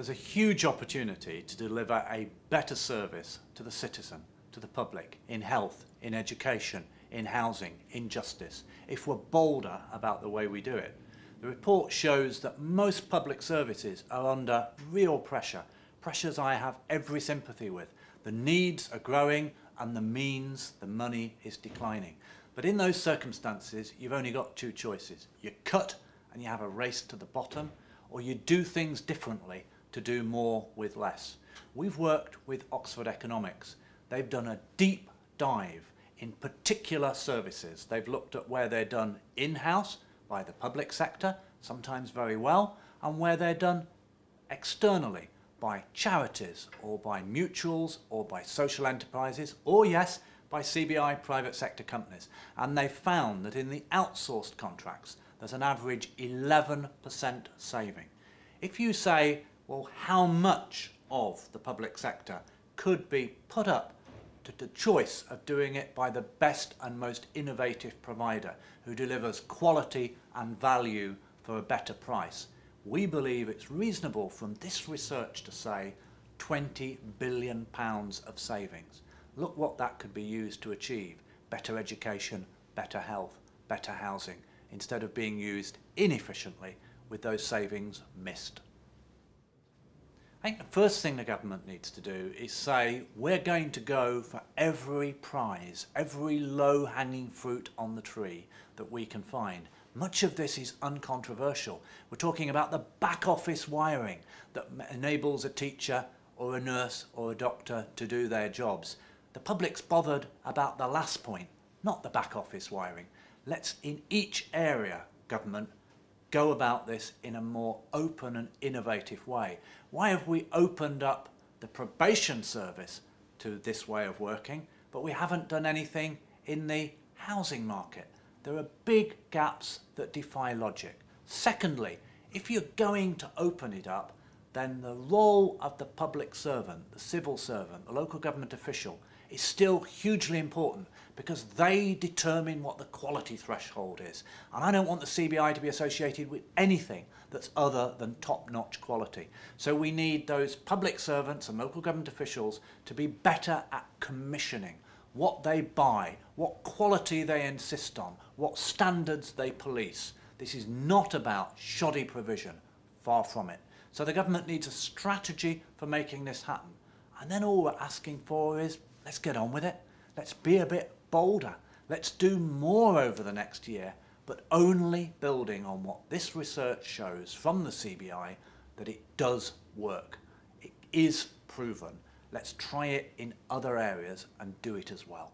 There's a huge opportunity to deliver a better service to the citizen, to the public, in health, in education, in housing, in justice, if we're bolder about the way we do it. The report shows that most public services are under real pressure, pressures I have every sympathy with. The needs are growing and the means, the money is declining. But in those circumstances, you've only got two choices. You cut and you have a race to the bottom, or you do things differently to do more with less. We've worked with Oxford Economics. They've done a deep dive in particular services. They've looked at where they're done in-house by the public sector, sometimes very well, and where they're done externally by charities or by mutuals or by social enterprises or yes by CBI private sector companies and they found that in the outsourced contracts there's an average 11% saving. If you say well how much of the public sector could be put up to the choice of doing it by the best and most innovative provider who delivers quality and value for a better price we believe it's reasonable from this research to say 20 billion pounds of savings. Look what that could be used to achieve. Better education, better health, better housing, instead of being used inefficiently with those savings missed. I think the first thing the government needs to do is say we're going to go for every prize, every low-hanging fruit on the tree that we can find much of this is uncontroversial. We're talking about the back office wiring that enables a teacher or a nurse or a doctor to do their jobs. The public's bothered about the last point, not the back office wiring. Let's, in each area, government, go about this in a more open and innovative way. Why have we opened up the probation service to this way of working, but we haven't done anything in the housing market? There are big gaps that defy logic. Secondly, if you're going to open it up, then the role of the public servant, the civil servant, the local government official is still hugely important because they determine what the quality threshold is. And I don't want the CBI to be associated with anything that's other than top-notch quality. So we need those public servants and local government officials to be better at commissioning what they buy, what quality they insist on, what standards they police. This is not about shoddy provision, far from it. So the government needs a strategy for making this happen. And then all we're asking for is, let's get on with it. Let's be a bit bolder. Let's do more over the next year, but only building on what this research shows from the CBI that it does work. It is proven. Let's try it in other areas and do it as well.